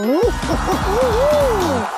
Ooh.